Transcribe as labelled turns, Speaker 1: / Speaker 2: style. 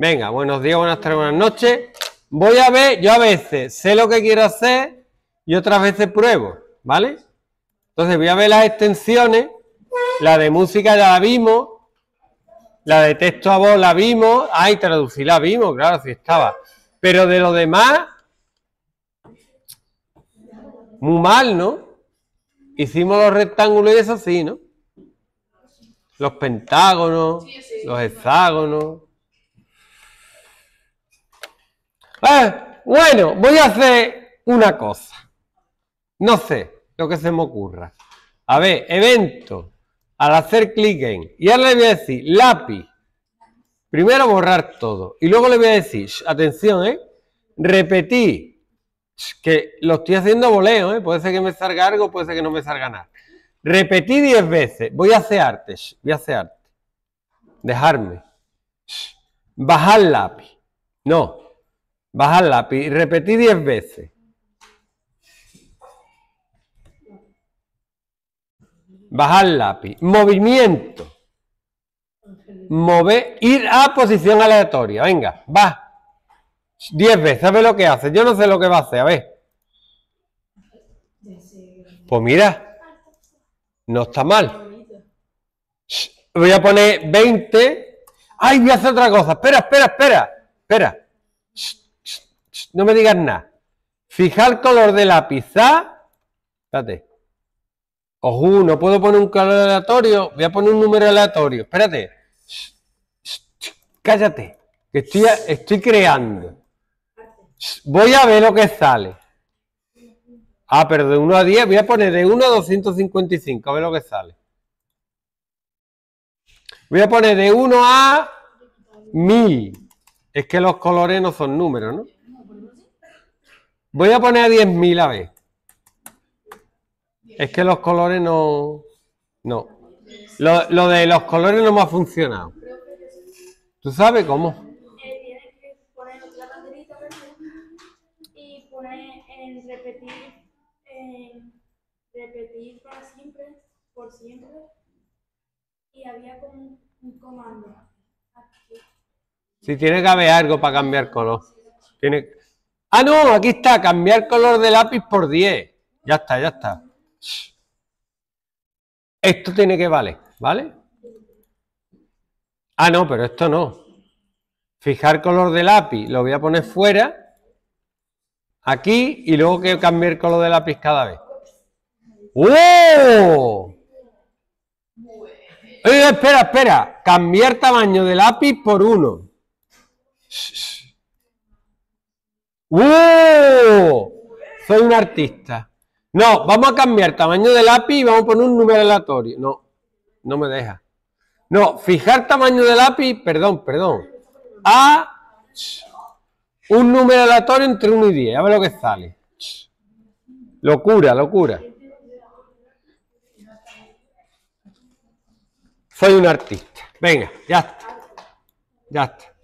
Speaker 1: Venga, buenos días, buenas tardes, buenas noches. Voy a ver, yo a veces sé lo que quiero hacer y otras veces pruebo, ¿vale? Entonces voy a ver las extensiones. La de música ya la vimos. La de texto a voz la vimos. Ay, traducir la vimos, claro, si estaba. Pero de lo demás, muy mal, ¿no? Hicimos los rectángulos y eso sí, ¿no? Los pentágonos, los hexágonos. Ah, bueno, voy a hacer una cosa. No sé lo que se me ocurra. A ver, evento. Al hacer clic en. Y ahora le voy a decir lápiz. Primero borrar todo. Y luego le voy a decir, atención, ¿eh? Repetir. Que lo estoy haciendo voleo, ¿eh? Puede ser que me salga algo, puede ser que no me salga nada. Repetí 10 veces. Voy a hacer arte. Voy a hacer arte. Dejarme. Bajar lápiz. No. Bajar lápiz. Repetí 10 veces. Bajar lápiz. Movimiento. Mover. Ir a posición aleatoria. Venga, va. 10 veces. ¿Sabes lo que hace? Yo no sé lo que va a hacer. A ver. Pues mira. No está mal. Voy a poner 20. ¡Ay, voy a hacer otra cosa! Espera, espera, espera. Espera. No me digas nada. Fijar color de la pizza. Espérate. Ojo, no puedo poner un color aleatorio. Voy a poner un número aleatorio. Espérate. Cállate. Que estoy, estoy creando. Voy a ver lo que sale. Ah, pero de 1 a 10. Voy a poner de 1 a 255. A ver lo que sale. Voy a poner de 1 a 1000. Es que los colores no son números, ¿no? Voy a poner a 10.000 a ver. Es que los colores no... No. Lo, lo, de los colores no me ha funcionado. ¿Tú sabes cómo?
Speaker 2: Eh, tienes que poner la banderita verde y poner en repetir, en repetir para siempre, por siempre. Y había como un, un comando. Aquí.
Speaker 1: Si tiene que haber algo para cambiar color. Tiene... Ah, no, aquí está, cambiar color de lápiz por 10. Ya está, ya está. Esto tiene que valer, ¿vale? Ah, no, pero esto no. Fijar color de lápiz, lo voy a poner fuera. Aquí y luego que cambiar el color de lápiz cada vez. ¡Oh! Oye, espera, espera. Cambiar tamaño de lápiz por uno. ¡Oh! Soy un artista. No, vamos a cambiar tamaño de lápiz y vamos a poner un número aleatorio. No, no me deja. No, fijar tamaño de lápiz, perdón, perdón. A un número aleatorio entre 1 y 10. A ver lo que sale. Locura, locura. Soy un artista. Venga, ya está. Ya está.